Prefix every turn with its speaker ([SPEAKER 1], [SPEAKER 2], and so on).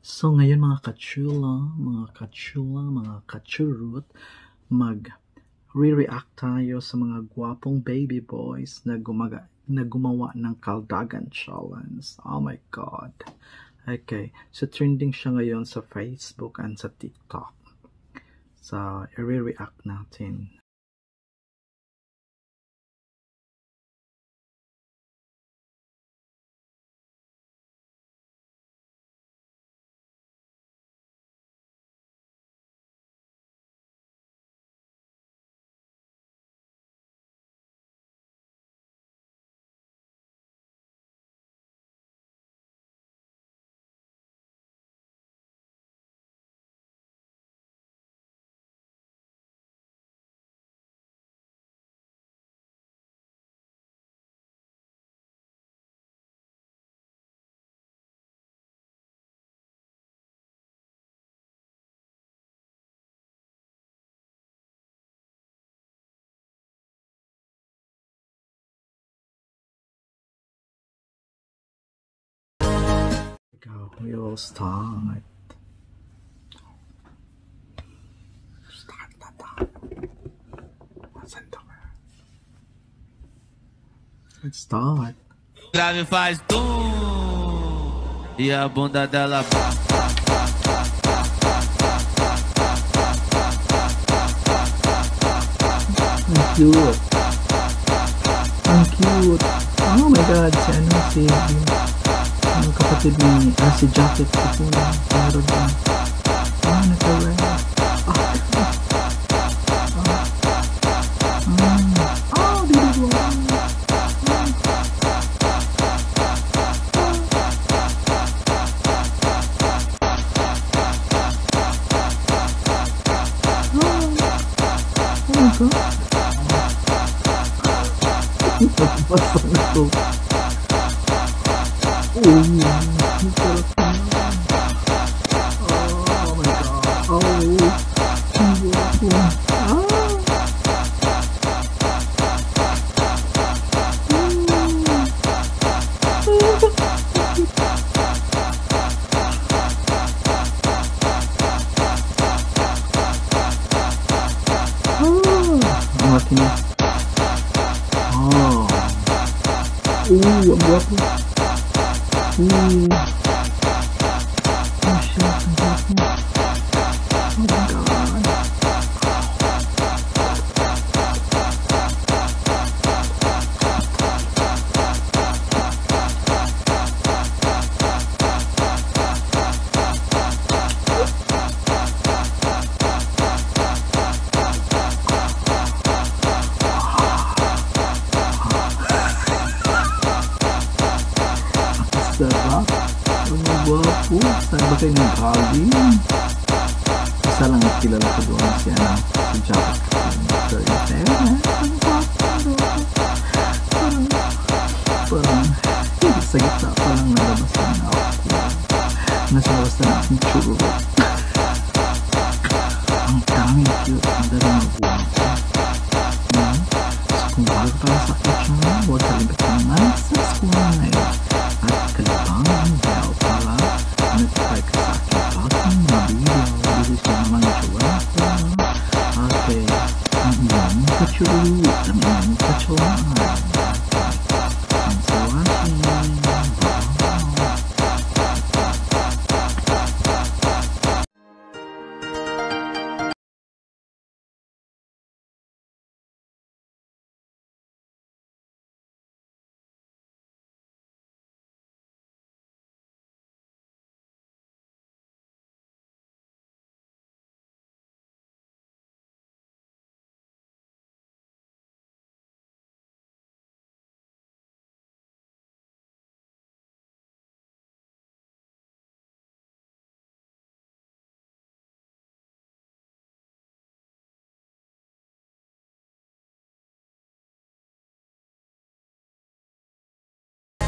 [SPEAKER 1] So ngayon mga kachula, mga kachula, mga kachurut, mag re-react tayo sa mga gwapong baby boys na gumaga na gumawa ng Kaldagan Challenge. Oh my God. Okay. So, trending siya ngayon sa Facebook and sa TikTok. So, i-react natin. Go, we will start. Start. Let's start.
[SPEAKER 2] grave faz tum e a bunda dela
[SPEAKER 1] Ang cute. Ang cute. Oh my God, si ano si ang kapatid ni ah, si Jacket Kapuna. Meron ba? Ah. Ah. Ah. Ah. Ah, beautiful. Oh my God. Oh. Oh my God. Oh. Ah. Ah. Oh. Uh, ang guwapo. 嗯。Ubaba po. Saan ba kayo nag-hobby? Isa lang at kilala ko doon si ano. Si Jack. Sir. Parang sa gitna pa lang nalabas na ako. Nasa labas na aking churro. Ang daming cute. Ang dami magbuwan ko. Kung bago ka sa kitchen, huwag kalimutan na subscribe. 주로 것처럼